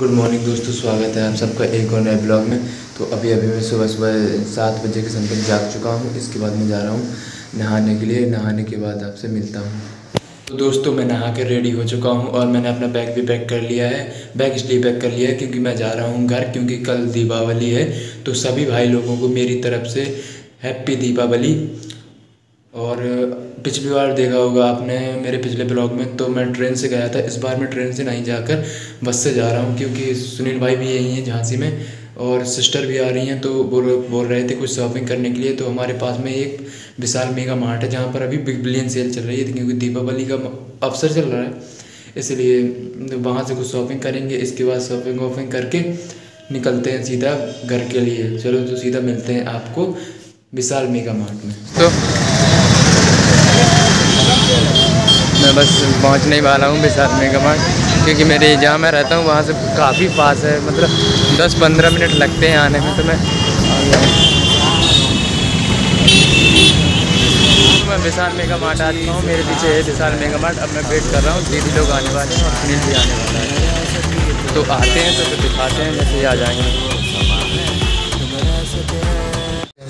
Good morning दोस्तों, स्वागत है आप सबका एक और नए ब्लॉग में। तो अभी अभी मैं सुबह सुबह सात बजे के समथिंग जाग चुका हूँ। इसके बाद मैं जा रहा हूँ नहाने के लिए। नहाने के बाद आपसे मिलता हूँ। तो दोस्तों, मैं नहा के रेडी हो चुका हूँ और मैंने अपना बैग भी पैक कर लिया है। बैग इसलिए पैक कर लिया है क्योंकि मैं जा रहा हूँ घर, क्योंकि कल दीपावली है। तो सभी भाई लोगों को मेरी तरफ़ से हैप्पी दीपावली। और पिछली बार देखा होगा आपने मेरे पिछले ब्लॉग में तो मैं ट्रेन से गया था। इस बार मैं ट्रेन से नहीं जाकर बस से जा रहा हूँ, क्योंकि सुनील भाई भी यही हैं झांसी में और सिस्टर भी आ रही हैं तो बोल बोल रहे थे कुछ शॉपिंग करने के लिए। तो हमारे पास में एक विशाल मेगा मार्ट है, जहाँ पर अभी बिग बिलियन सेल चल रही है, क्योंकि दीपावली का अवसर चल रहा है। इसलिए वहाँ से कुछ शॉपिंग करेंगे, इसके बाद शॉपिंग वॉपिंग करके निकलते हैं सीधा घर के लिए। चलो तो सीधा मिलते हैं आपको विशाल मेगा मार्ट में। तो मैं बस पहुँचने वाला हूँ विशाल मेगा मार्ट क्योंकि मेरे जहाँ मैं रहता हूँ, वहाँ से काफ़ी पास है मतलब दस पंद्रह मिनट लगते हैं आने में तो मैं मैं विशाल मेगा मार्ट आ चुका हूँ, मेरे पीछे है विशाल मेगा मार्ट। अब मैं वेट कर रहा हूँ, दीदी लोग आने वाले हैं और सुनील भी आने वाला है। तो आते हैं तो फिर दिखाते हैं जैसे ही आ जाएँगे।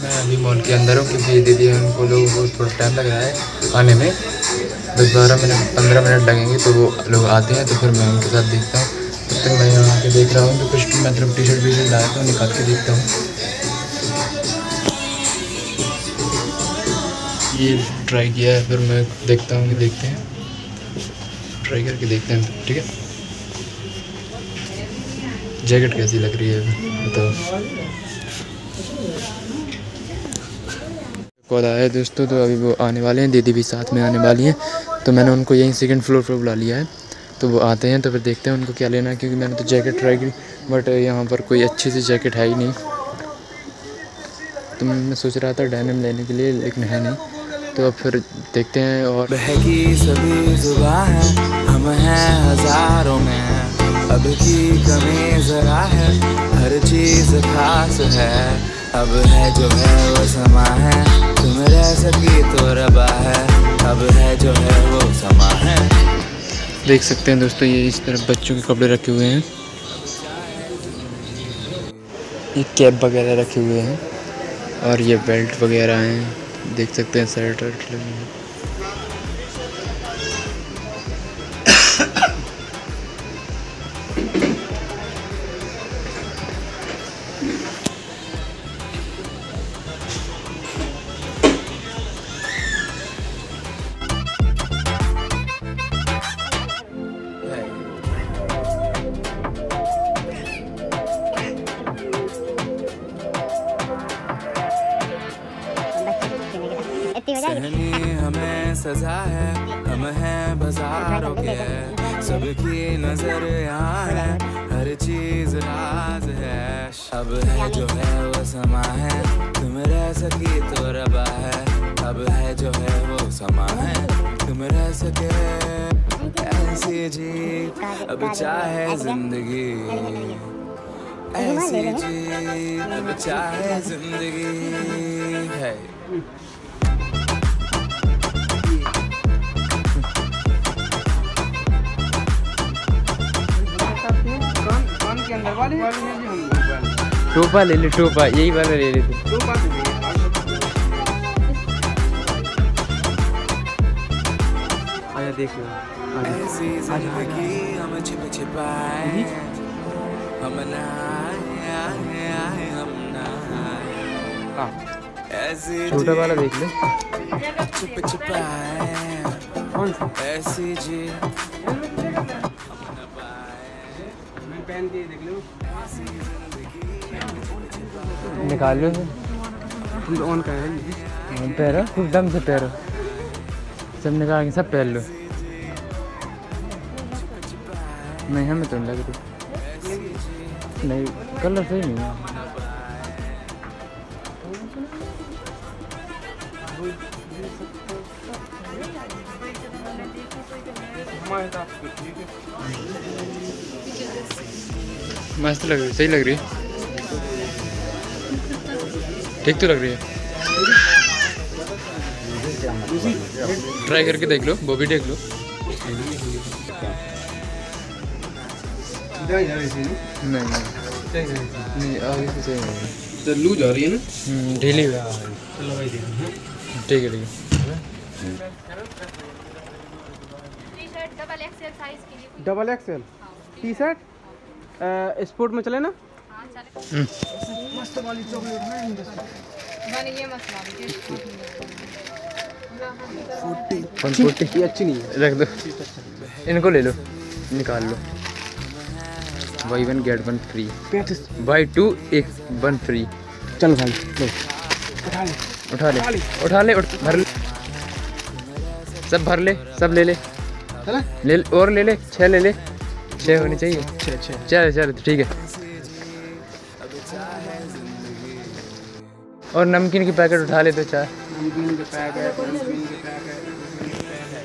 मैं अभी मॉल के अंदर हूँ, क्योंकि दीदी उनको लोगों को थोड़ा टाइम लग रहा है आने में। दस बारह मिनट, पंद्रह मिनट लगेंगे तो वो लोग आते हैं तो फिर मैं उनके साथ देखता हूँ। तब तो तक मैं यहाँ आके देख रहा हूँ तो कुछ मतलब टी शर्ट वी शर्ट लाया था निकाल के देखता हूँ। ये ट्राई किया है, फिर मैं देखता हूँ देखते हैं। ट्राई करके देखते हैं, ठीक है? जैकेट कैसी लग रही है, बताओ। कॉल आया है दोस्तों तो अभी वो आने वाले हैं, दीदी भी साथ में आने वाली हैं। तो मैंने उनको यहीं सेकंड फ्लोर पर बुला लिया है। तो वो आते हैं तो फिर देखते हैं उनको क्या लेना है, क्योंकि मैंने तो जैकेट ट्राई की बट यहाँ पर कोई अच्छी सी जैकेट है ही नहीं। तो मैं सोच रहा था डैनम लेने के लिए, लेकिन है नहीं। तो अब फिर देखते हैं और अब की कमी जरा है, हर चीज़ खास है। अब है जो है वो समा है। तुम रह सकी तो रबा है। अब है जो है वो समा है। देख सकते हैं दोस्तों, ये इस तरफ़ बच्चों के कपड़े रखे हुए हैं। ये कैप वगैरह रखे हुए हैं। और ये बेल्ट वगैरह हैं। देख सकते हैं, शर्ट वर्ट लगे हैं। सहनी हमें सजा है हम हैं बाजारों के। सबकी नज़र यहाँ है हर चीज़ राज है। अब है जो है वो समा है तुम रह सकी तो रबा है। अब है जो है वो समा है तुम रह सके। ऐसी जी अब चाहे ज़िंदगी। ऐसी जी अब चाहे ज़िंदगी। है। टोपा ले ले टोपा यही वाला ले ले तू आया देख लो। हम छिप छिपाए हम ऐसी छोटा वाला देख ले। छिप छिपाए कौन सा ऐसी जी निकाल लो ऑन का है पैरो खूब दम से पैरो सब निकाल के सब पहन लो। नहीं हमें तो लग रही। नहीं कलर सही नहीं है। मस्त लग रही सही लग रही है। ठीक तो लग रही है। ट्राई करके देख लो वो भी देख लो। नहीं नहीं। नहीं आगे से सही नहीं। तो लूज आ रही है ना? हम्म, ढीली हुई। चलो भाई देखो ठीक है ठीक है। डबल एक्सएल साइज़ के लिए कोई double XL T shirt sport में चले ना? हाँ मस्त वाली चॉकलेट है ये ये अच्छी नहीं है। रख दो। इनको ले लो निकाल लो। Buy one get one free buy two एक वन फ्री चल भाई लो। उठा ले। उठा ले। उठा ले। भर ले। सब भर ले सब ले ले। ले ले- और ले ले छः ले ले। छः होनी चाहिए? छः छः चल चल ठीक है। और नमकीन की पैकेट उठा ले तो चार नमकीन के पैक नमकीन के पैक नमकीन के पैक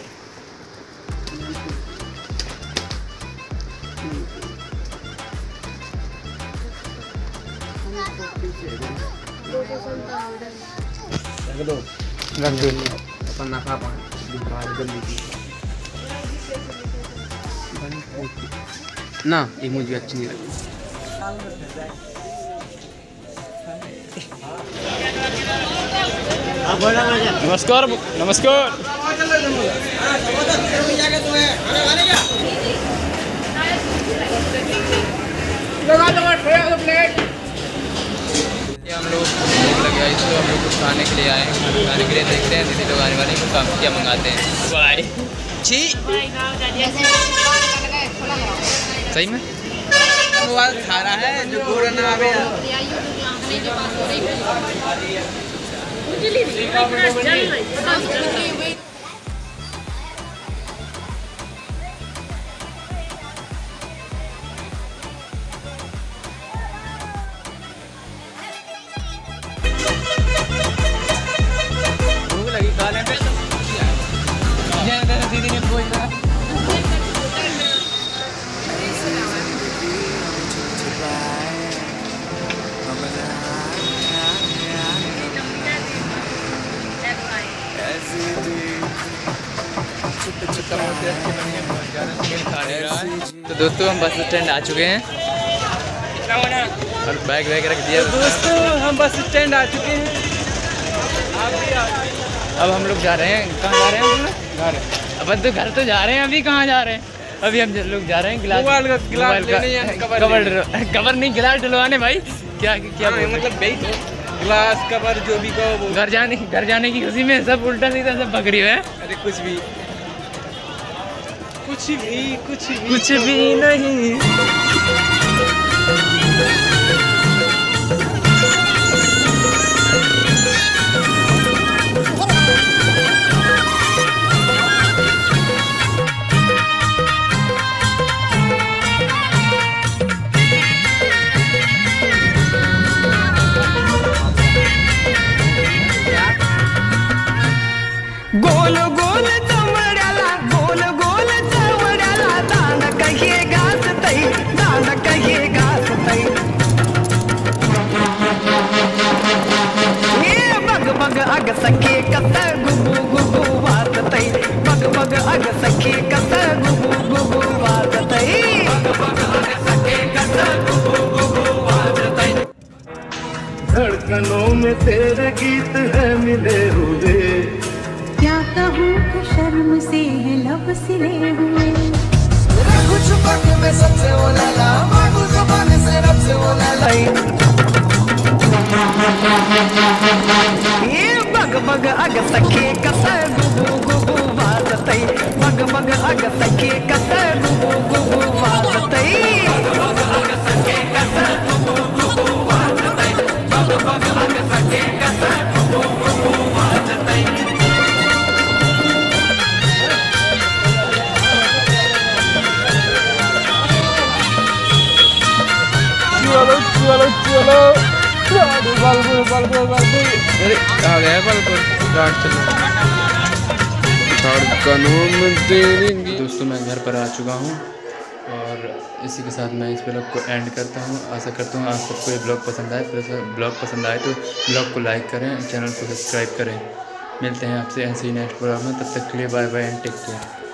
रख दो रख दो अपन ना खा पाए जल्दी की ना ये मुझे अच्छी नहीं लगी नमस्कार नमस्कार। हम लोग भूख लग गया इसलिए हम लोग कुछ खाने के लिए आए खाने के लिए देखते हैं दीदी लोग आने वाले हैं काम क्या मंगाते हैं। बाय छी सही में? खा रहा है जो गोरा ना आवे। भूख लगी फिर। दीदी ने तो दोस्तों हम बस स्टैंड आ चुके हैं। और बैग वैग रख दिया दोस्तों हम बस स्टैंड आ चुके हैं। अब हम लोग जा रहे हैं। कहाँ जा रहे हैं हम लोग? घर अब तो घर तो जा रहे हैं अभी कहाँ जा रहे हैं? अभी हम लोग जा रहे हैं गिलास गिलास लेने कवर कवर कवर नहीं गिलास डलवाने भाई। क्या क्या हाँ, मतलब तो ग्लास कवर जो भी कहो घर जाने घर जाने की खुशी में सब उल्टा सीधा सब पकड़ी हुए हैं। अरे कुछ भी। कुछ भी कुछ भी कुछ भी नहीं। गोल अग सखे कत गुबु गुबु वाजतई. बग बग अग सखे कत गुबु गुबु वाजतई बग बग अग सखे कत गुबु गुबु वाजतई. धड़कनों में तेरे गीत है मिले हुए। क्या कहूँ कि शर्म से है लब सिले हुए। ये अग सखे कत गुबु गुबु वाजतई? बग बग अग सखे कत गुबु गुबु वाजतई? अरे आ गया बल्कुल गार्ड चलो धड़कनों में तेरी दोस्तों मैं घर पर आ चुका हूँ और इसी के साथ मैं इस ब्लॉग को एंड करता हूँ। आशा करता हूँ आप सबको ये ब्लॉग पसंद आए। प्लस ब्लॉग पसंद आए तो ब्लॉग को लाइक करें चैनल को सब्सक्राइब करें। मिलते हैं आपसे ऐसे ही नेक्स्ट ब्लॉग में। तब तक के लिए bye bye and take care